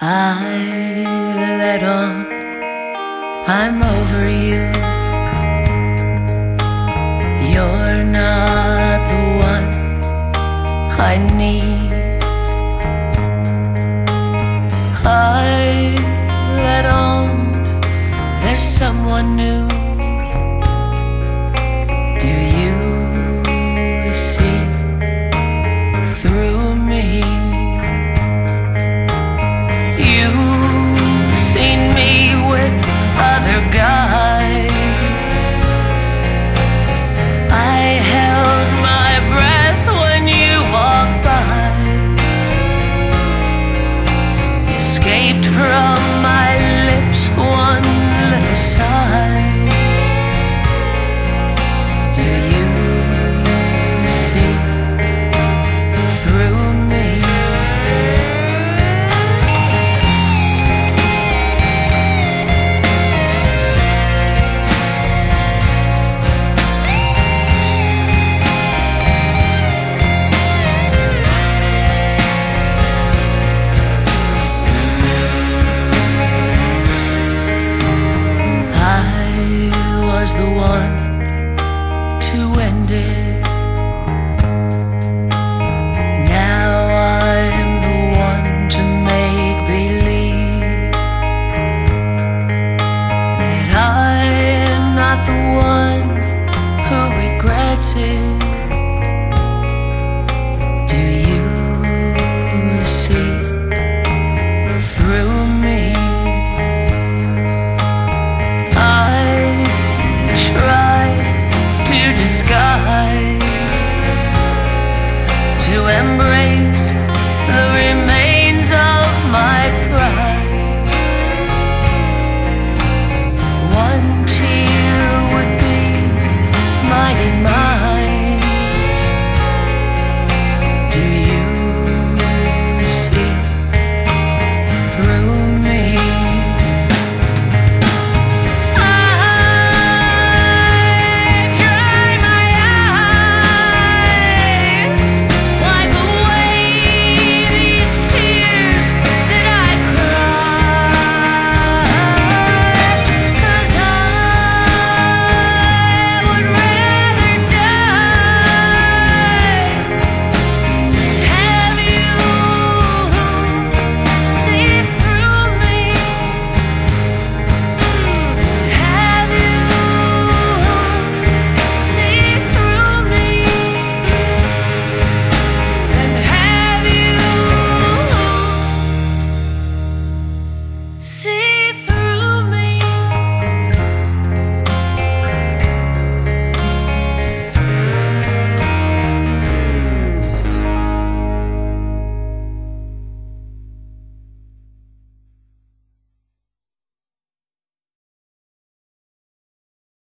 I let on I'm over you. You're not the one I need. I let on there's someone new. Escaped from my lips one little sigh. Now I'm the one to make believe that I'm not the one who regrets it. to embrace the remembrance.